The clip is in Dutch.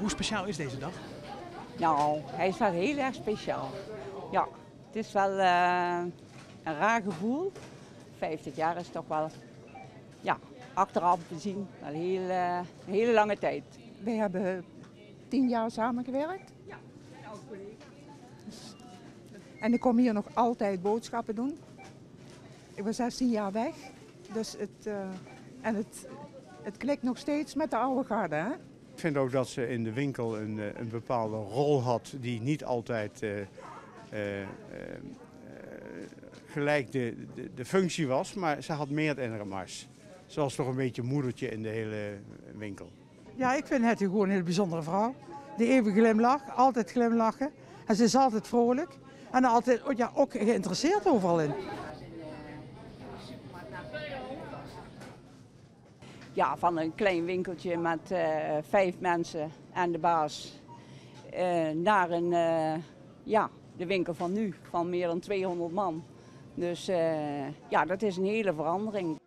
Hoe speciaal is deze dag? Nou, hij is wel heel erg speciaal. Ja, het is wel eh, een raar gevoel. 50 jaar is toch wel, ja, achteraf bezien, wel een hele, een hele lange tijd. Wij hebben tien jaar samengewerkt. Ja, mijn oud-collega. En ik kom hier nog altijd boodschappen doen. Ik was 16 jaar weg. Dus het, eh, en het, het klikt nog steeds met de oude garde. Hè? Ik vind ook dat ze in de winkel een, eh, een bepaalde rol had die niet altijd eh, eh, gelijk de, de, functie was, maar ze had meer in haar mars. Ze was toch een beetje moedertje in de hele winkel. Ja, ik vind Hetty gewoon een heel bijzondere vrouw. Die even glimlach, altijd glimlachen. En ze is altijd vrolijk. En altijd oh ja, ook geïnteresseerd overal in. Ja, van een klein winkeltje met eh, vijf mensen en de baas eh, naar een, eh, ja, de winkel van nu, van meer dan 200 man. Dus ja, dat is een hele verandering.